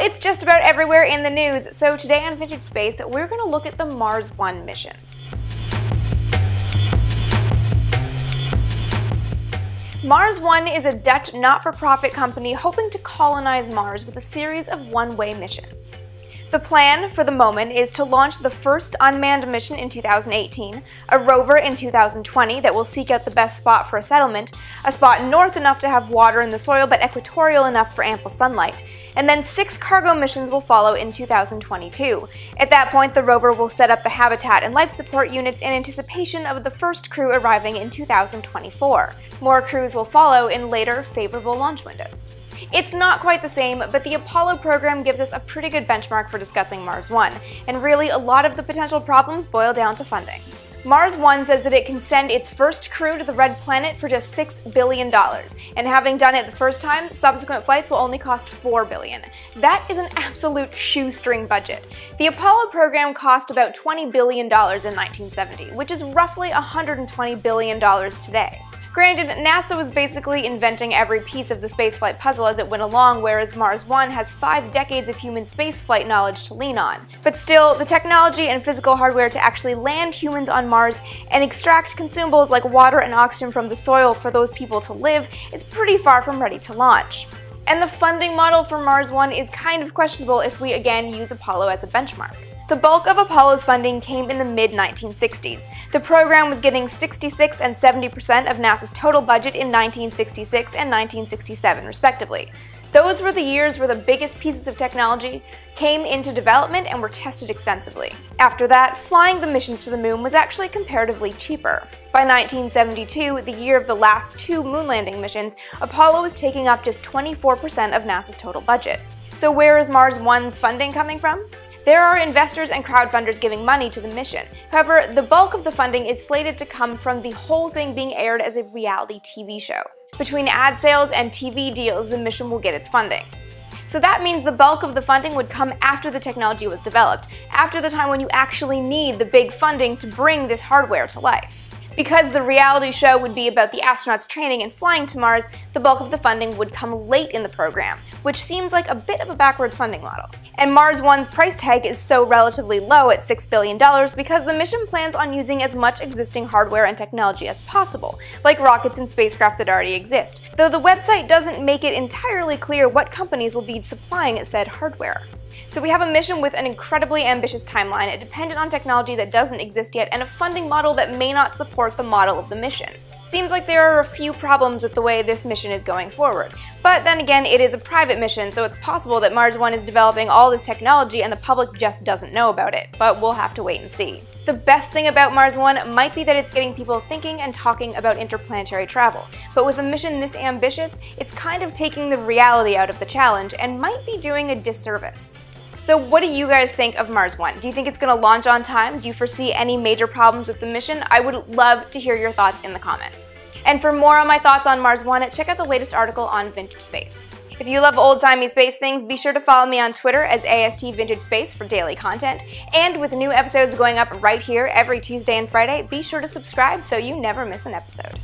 it's just about everywhere in the news, so today on Vintage Space, we're going to look at the Mars One mission. Mars One is a Dutch not-for-profit company hoping to colonize Mars with a series of one-way missions. The plan for the moment is to launch the first unmanned mission in 2018, a rover in 2020 that will seek out the best spot for a settlement, a spot north enough to have water in the soil but equatorial enough for ample sunlight, and then six cargo missions will follow in 2022. At that point, the rover will set up the habitat and life support units in anticipation of the first crew arriving in 2024. More crews will follow in later, favorable launch windows. It's not quite the same, but the Apollo program gives us a pretty good benchmark for discussing Mars One, and really a lot of the potential problems boil down to funding. Mars One says that it can send its first crew to the Red Planet for just $6 billion, and having done it the first time, subsequent flights will only cost 4 billion. That is an absolute shoestring budget. The Apollo program cost about $20 billion in 1970, which is roughly $120 billion today. Granted, NASA was basically inventing every piece of the spaceflight puzzle as it went along, whereas Mars One has five decades of human spaceflight knowledge to lean on. But still, the technology and physical hardware to actually land humans on Mars and extract consumables like water and oxygen from the soil for those people to live is pretty far from ready to launch. And the funding model for Mars One is kind of questionable if we again use Apollo as a benchmark. The bulk of Apollo's funding came in the mid-1960s. The program was getting 66 and 70% of NASA's total budget in 1966 and 1967, respectively. Those were the years where the biggest pieces of technology came into development and were tested extensively. After that, flying the missions to the moon was actually comparatively cheaper. By 1972, the year of the last two moon landing missions, Apollo was taking up just 24% of NASA's total budget. So where is Mars One's funding coming from? There are investors and crowdfunders giving money to the mission. However, the bulk of the funding is slated to come from the whole thing being aired as a reality TV show. Between ad sales and TV deals, the mission will get its funding. So that means the bulk of the funding would come after the technology was developed, after the time when you actually need the big funding to bring this hardware to life. Because the reality show would be about the astronauts training and flying to Mars, the bulk of the funding would come late in the program, which seems like a bit of a backwards funding model. And Mars One's price tag is so relatively low at $6 billion because the mission plans on using as much existing hardware and technology as possible, like rockets and spacecraft that already exist, though the website doesn't make it entirely clear what companies will be supplying said hardware. So we have a mission with an incredibly ambitious timeline, dependent on technology that doesn't exist yet, and a funding model that may not support the model of the mission. Seems like there are a few problems with the way this mission is going forward. But then again, it is a private mission, so it's possible that Mars One is developing all this technology and the public just doesn't know about it. But we'll have to wait and see. The best thing about Mars One might be that it's getting people thinking and talking about interplanetary travel. But with a mission this ambitious, it's kind of taking the reality out of the challenge and might be doing a disservice. So what do you guys think of Mars One? Do you think it's going to launch on time? Do you foresee any major problems with the mission? I would love to hear your thoughts in the comments. And for more on my thoughts on Mars One, check out the latest article on Vintage Space. If you love old-timey space things, be sure to follow me on Twitter as AST Vintage Space for daily content. And with new episodes going up right here every Tuesday and Friday, be sure to subscribe so you never miss an episode.